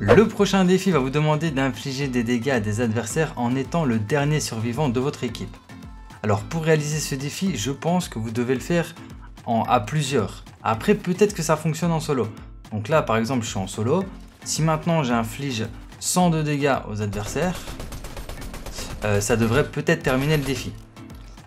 Le prochain défi va vous demander d'infliger des dégâts à des adversaires en étant le dernier survivant de votre équipe. Alors pour réaliser ce défi, je pense que vous devez le faire en, à plusieurs. Après, peut-être que ça fonctionne en solo. Donc là, par exemple, je suis en solo. Si maintenant j'inflige 100 de dégâts aux adversaires, euh, ça devrait peut-être terminer le défi.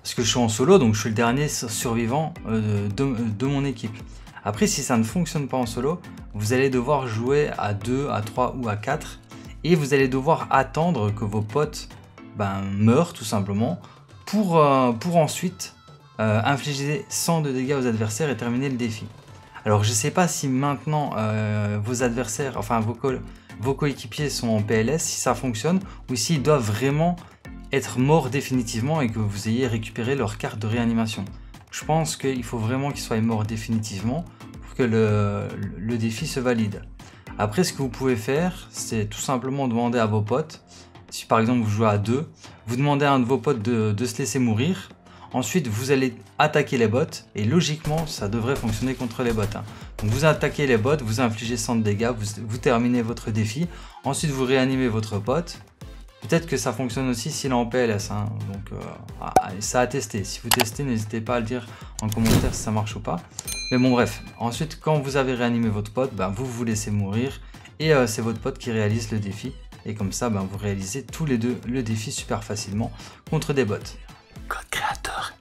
Parce que je suis en solo, donc je suis le dernier survivant euh, de mon équipe. Après, si ça ne fonctionne pas en solo, vous allez devoir jouer à 2, à 3 ou à 4 et vous allez devoir attendre que vos potes ben, meurent tout simplement pour, euh, ensuite euh, infliger 100 de dégâts aux adversaires et terminer le défi. Alors je ne sais pas si maintenant euh, vos adversaires, enfin vos, vos coéquipiers sont en PLS, si ça fonctionne ou s'ils doivent vraiment être morts définitivement et que vous ayez récupéré leur carte de réanimation. Je pense qu'il faut vraiment qu'ils soient morts définitivement pour que le, défi se valide. Après, ce que vous pouvez faire, c'est tout simplement demander à vos potes, si par exemple vous jouez à deux, vous demandez à un de vos potes de, se laisser mourir. Ensuite, vous allez attaquer les bots et logiquement, ça devrait fonctionner contre les bots. Hein. Donc, vous attaquez les bots, vous infligez 100 de dégâts, vous terminez votre défi. Ensuite, vous réanimez votre pote Peut-être que ça fonctionne aussi s'il est en PLS. Hein. Donc, euh, ah, ça a testé. Si vous testez, n'hésitez pas à le dire en commentaire si ça marche ou pas. Mais bon, bref. Ensuite, quand vous avez réanimé votre pote, ben, vous vous laissez mourir. Et euh, c'est votre pote qui réalise le défi. Et comme ça, ben, vous réalisez tous les deux le défi super facilement contre des bots. Code créateur.